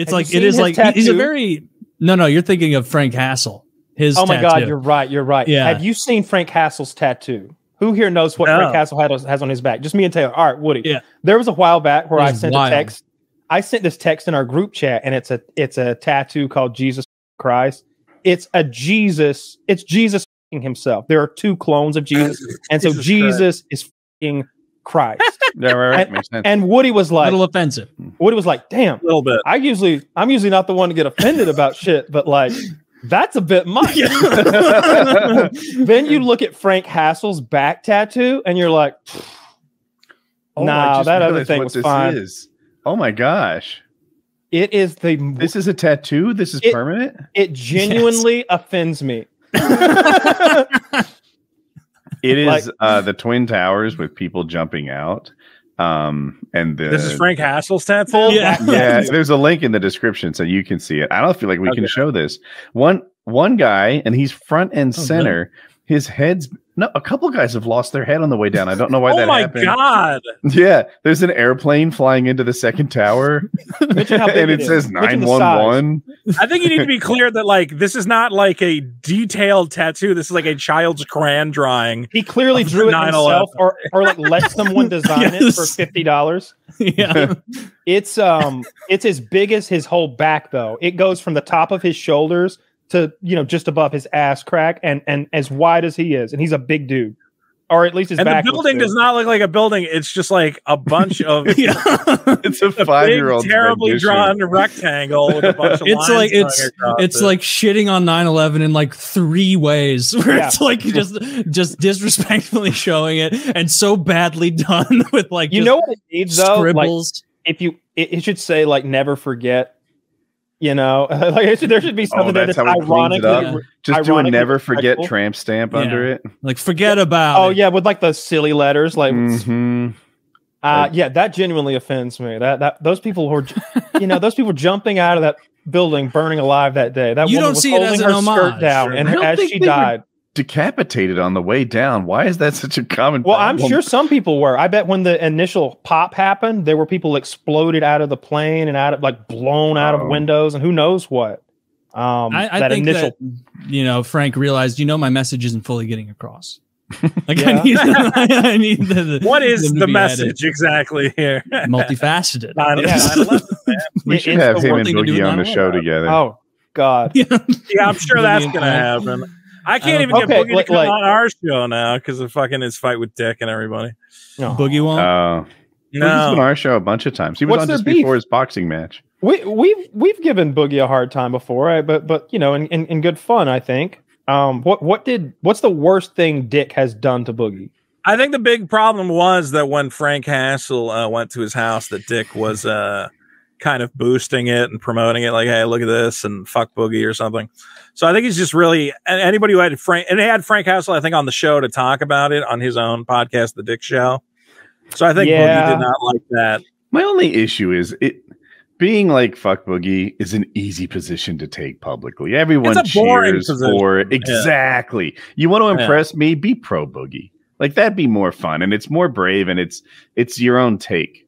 It's Have like you it seen is his like he- he's a very no no. You're thinking of Frank Hassle. His Oh my god, you're right. You're right. Yeah. Have you seen Frank Hassle's tattoo? Who here knows what No. Frank Hassle has, has on his back? Just me and Taylor. All right, Woody. Yeah. There was a while back where I sent wild. a text. I sent this text in our group chat, and it's a it's a tattoo called Jesus Christ. It's a Jesus. It's Jesus f***ing himself. There are two clones of Jesus, and so Jesus Jesus is f***ing Christ. Yeah, right, right. And- Makes sense. and Woody was a like, little offensive. Woody was like, "Damn, A little bit. I usually I'm usually not the one to get offended about shit, but like that's a bit much. then you look at Frank Hassle's back tattoo and you're like, Oh, nah, that other thing what was this fine. Is. Oh my gosh. it is the This is a tattoo? This is It- permanent? it genuinely offends me. It is Like- uh, the Twin Towers with people jumping out. Um, and the, This is Frank Hassle's tattoo. Yeah. Yeah, there's a link in the description so you can see it. I don't feel like we can show this. One one guy, and he's front and Oh, center. His head's no. A couple guys have lost their head on the way down. I don't know why oh that my happened. god! Yeah, there's an airplane flying into the second tower, Mention how big and it it is. says Mention nine the one size. one. I think you need to be clear that like this is not like a detailed tattoo. This is like a child's crayon drawing. He clearly drew it 9/11. himself or, or like let someone design it for fifty dollars. yeah. It's um it's as big as his whole back though. It goes from the top of his shoulders to you know just above his ass crack and and as wide as he is and he's a big dude. Or at least his and the back looks building does not look like a building. It's just like a bunch of yeah. It's a a five big, year old terribly drawn rectangle with a bunch of It's lines like it's it's it. like shitting on 9/11 in like three ways. Where Yeah. it's like just just disrespectfully showing it and so badly done with like you know what it needs though? Like scribbles. if you it, it should say like never forget. You know, like it should, there should be something Oh, that's that's how he cleans it ironically. up? Just do a ironically never forget respectful. tramp stamp Yeah. under it. Like forget about. Oh it. yeah, with like the silly letters, like Mhm. uh, yeah, that genuinely offends me. That that those people who are, you know, those people jumping out of that building, burning alive that day. That You woman don't was see it holding as her an skirt homage. down, and as she they were- died. Decapitated on the way down. Why is that such a common? Well, I'm sure some people were. I bet when the initial pop happened, there were people exploded out of the plane and out of like blown out Oh. of windows and who knows what. Um, I, I that think initial. that you know Frank realized you know my message isn't fully getting across. Like Yeah. I need, I need the, the- what is the be message exactly here? added. multifaceted. Nine- Yeah. 9/11, we should it's have him and thing Boogie on the show together. oh God, Yeah. Yeah, I'm sure that's gonna happen. I I can't don't- even get Boogie like- to come like- on our show now because of fucking his fight with Dick and everybody. No. Boogie won't. Uh, Boogie's been on our show a bunch of times. He was What's on their just beef? before his boxing match. we we've we've given Boogie a hard time before, right? but but you know, in, in, in good fun, I think. Um, what what did what's the worst thing Dick has done to Boogie? I think the big problem was that when Frank Hassle uh, went to his house, that Dick was uh, kind of boosting it and promoting it, like, "Hey, look at this," and "fuck Boogie" or something. So I think he's just really and anybody who had Frank and they had Frank Hassle, I think, on the show to talk about it on his own podcast, The Dick Show. So I think Yeah. Boogie did not like that. My only issue is it being like fuck boogie is an easy position to take publicly. Everyone It's a boring cheers position. for it. Yeah. Exactly. You want to Yeah. impress me? Be pro boogie. Like that'd be more fun and it's more brave and it's it's your own take.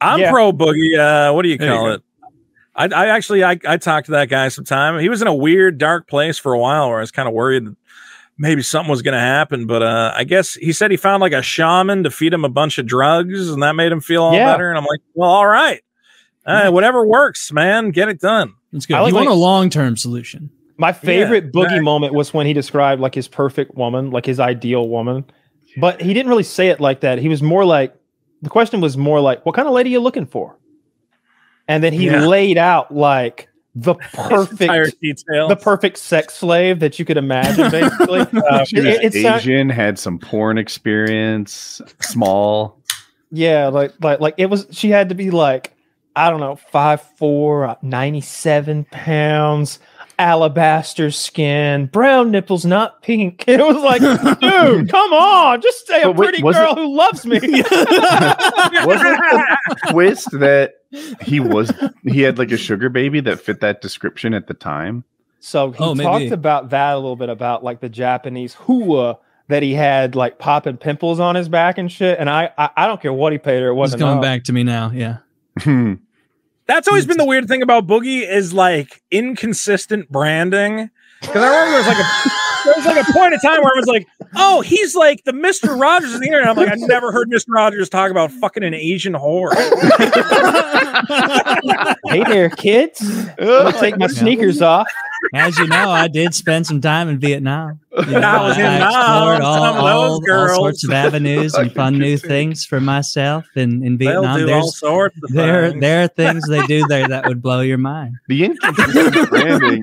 I'm Yeah. pro Boogie. Uh, what do you There you call it? I, I actually I, I talked to that guy sometime. He was in a weird dark place for a while where I was kind of worried that maybe something was going to happen. But uh, I guess he said he found like a shaman to feed him a bunch of drugs, and that made him feel all Yeah. better. And I'm like, well, all right, uh, whatever works, man, get it done. That's good. I like you want like- a long term solution. My favorite Boogie exactly. moment was when he described like his perfect woman, like his ideal woman. But he didn't really say it like that. He was more like the question was more like, "What kind of lady are you looking for?" And then he Yeah. laid out like the perfect, the perfect sex slave that you could imagine. Basically, uh, She was it- Asian, had some porn experience, small. yeah, like like like it was. She had to be like I don't know, five four, 97 pounds. Alabaster skin, brown nipples, not pink. It was like, dude, come on, just say a But wait, pretty was girl it- who loves me. Was it the twist that he was he had like a sugar baby that fit that description at the time? So he Oh, talked about that a little bit about like the Japanese hua that he had like popping pimples on his back and shit. And I I, I don't care what he paid her, it wasn't coming enough. back to me now. Yeah. That's always been the weird thing about Boogie is like inconsistent branding. Because I remember there was like a there was like a point in time where I was like, oh, he's like the Mr. Rogers of the internet. I'm like, I never heard Mr. Rogers talk about fucking an Asian whore. hey there, kids. I'm gonna take my sneakers off. As you know, I did spend some time in Vietnam. You know, That was in I explored all, some of those all, all sorts of avenues and fun new things for myself in, in They'll Vietnam. do all There's sorts of there things. there are things they do there that would blow your mind. The inconsistent branding.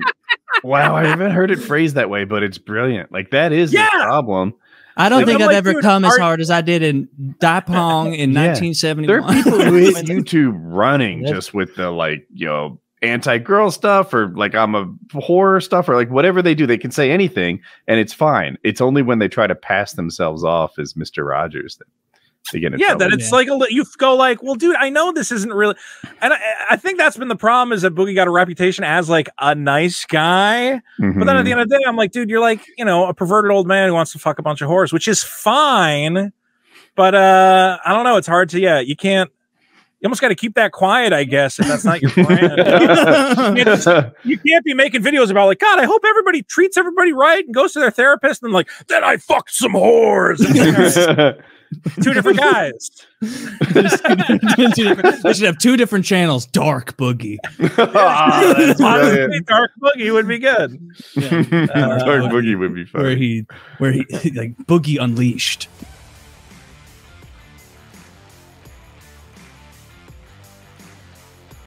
Wow, I haven't heard it phrased that way, but it's brilliant. Like that is Yeah. the problem. I don't Like, think I'm I've like, ever dude, come as hard as I did in Daipong in Yeah. 1971. There are people who hit YouTube running just with the like, you know, anti-girl stuff or like I'm a horror stuff or like whatever they do, they can say anything and it's fine. It's only when they try to pass themselves off as Mr. Rogers that they get in yeah, trouble. that it's Yeah. like a, li- you go like, well, dude, I know this isn't really, and I, I think that's been the problem is that Boogie got a reputation as like a nice guy, but then at the end of the day, I'm like, dude, you're like, you know, a perverted old man who wants to fuck a bunch of whores, which is fine, but uh, I don't know, it's hard to, yeah, you can't. You almost got to keep that quiet, I guess, if that's not your brand. you can't be making videos about like, God, I hope everybody treats everybody right and goes to their therapist and like, then I fucked some whores. Two different guys. Two they should have two different channels. Dark Boogie. That's Honestly. Dark Boogie would be good. Uh, Dark Boogie would be fun. Where he, where he, like Boogie Unleashed.